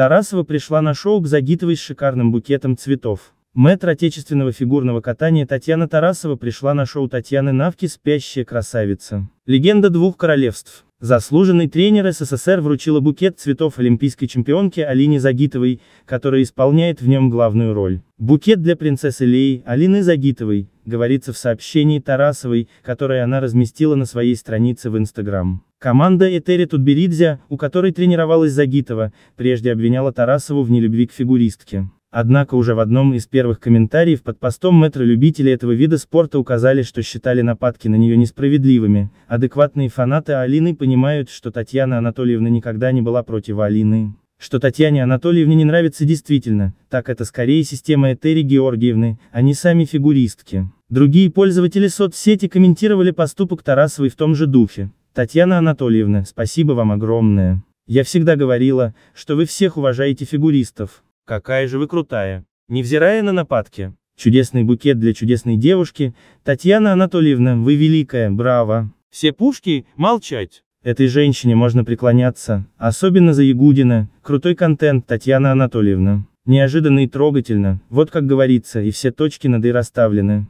Тарасова пришла на шоу к Загитовой с шикарным букетом цветов. Мэтр отечественного фигурного катания Татьяна Тарасова пришла на шоу Татьяны Навки «Спящая красавица». Легенда двух королевств. Заслуженный тренер СССР вручила букет цветов олимпийской чемпионке Алине Загитовой, которая исполняет в нем главную роль. Букет для принцессы Леи, Алины Загитовой, говорится в сообщении Тарасовой, которое она разместила на своей странице в Инстаграм. Команда Этери Тутберидзе, у которой тренировалась Загитова, прежде обвиняла Тарасову в нелюбви к фигуристке. Однако уже в одном из первых комментариев под постом метро-любители этого вида спорта указали, что считали нападки на нее несправедливыми. Адекватные фанаты Алины понимают, что Татьяна Анатольевна никогда не была против Алины. Что Татьяне Анатольевне не нравится действительно, так это скорее система Этери Георгиевны, а не сами фигуристки. Другие пользователи соцсети комментировали поступок Тарасовой в том же духе. Татьяна Анатольевна, спасибо вам огромное. Я всегда говорила, что вы всех уважаете фигуристов. Какая же вы крутая. Невзирая на нападки. Чудесный букет для чудесной девушки. Татьяна Анатольевна, вы великая, браво. Все пушки, молчать. Этой женщине можно преклоняться, особенно за Ягудина, крутой контент, Татьяна Анатольевна. Неожиданно и трогательно, вот как говорится, и все точки над «и» расставлены.